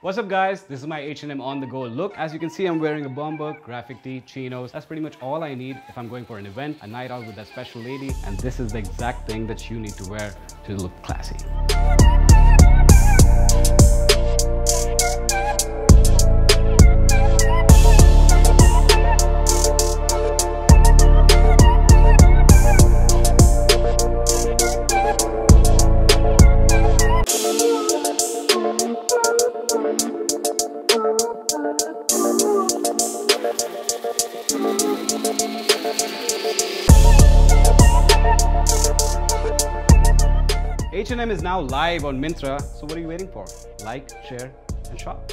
What's up guys? This is my H&M on the go look. As you can see, I'm wearing a bomber, graphic tee, chinos. That's pretty much all I need if I'm going for an event, a night out with that special lady. And this is the exact thing that you need to wear to look classy. H&M is now live on Myntra, so what are you waiting for? Like, share, and shop.